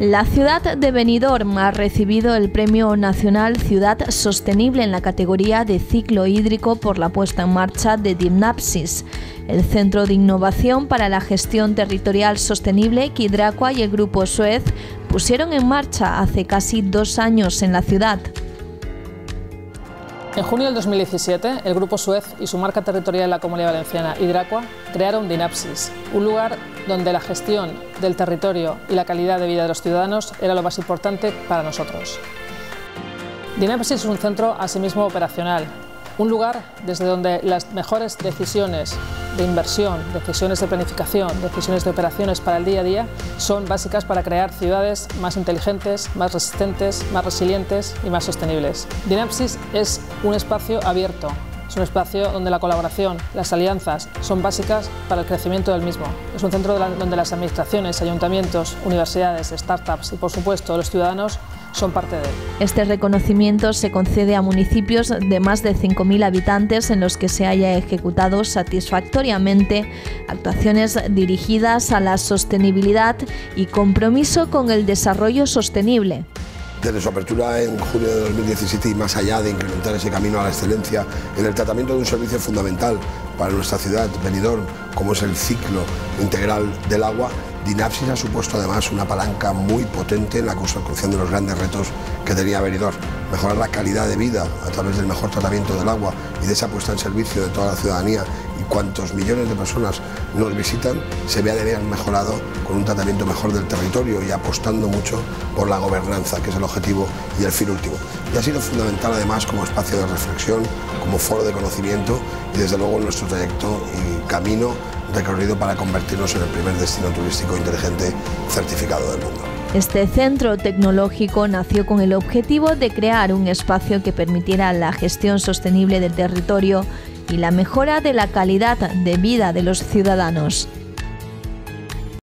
La ciudad de Benidorm ha recibido el Premio Nacional Ciudad Sostenible en la categoría de ciclo hídrico por la puesta en marcha de Dimnapsis, el Centro de Innovación para la Gestión Territorial Sostenible que y el Grupo Suez pusieron en marcha hace casi dos años en la ciudad. En junio del 2017, el Grupo Suez y su marca territorial en la Comunidad Valenciana, Hidracua, crearon Dinapsis, un lugar donde la gestión del territorio y la calidad de vida de los ciudadanos era lo más importante para nosotros. Dinapsis es un centro asimismo operacional, un lugar desde donde las mejores decisiones de inversión, decisiones de planificación, decisiones de operaciones para el día a día son básicas para crear ciudades más inteligentes, más resistentes, más resilientes y más sostenibles. Dinapsis es un espacio abierto, es un espacio donde la colaboración, las alianzas son básicas para el crecimiento del mismo. Es un centro donde las administraciones, ayuntamientos, universidades, startups y por supuesto los ciudadanos son parte de él. Este reconocimiento se concede a municipios de más de 5.000 habitantes en los que se haya ejecutado satisfactoriamente actuaciones dirigidas a la sostenibilidad y compromiso con el desarrollo sostenible. Desde su apertura en junio de 2017 y más allá de incrementar ese camino a la excelencia en el tratamiento de un servicio fundamental para nuestra ciudad, Benidorm, como es el ciclo integral del agua, Dinapsis ha supuesto además una palanca muy potente en la construcción de los grandes retos que tenía Benidorm. Mejorar la calidad de vida a través del mejor tratamiento del agua y de esa puesta en servicio de toda la ciudadanía y cuantos millones de personas nos visitan, se vea de ver mejorado con un tratamiento mejor del territorio y apostando mucho por la gobernanza, que es el objetivo y el fin último. Y ha sido fundamental además como espacio de reflexión, como foro de conocimiento y desde luego nuestro trayecto y camino recorrido para convertirnos en el primer destino turístico inteligente certificado del mundo. Este centro tecnológico nació con el objetivo de crear un espacio que permitiera la gestión sostenible del territorio y la mejora de la calidad de vida de los ciudadanos.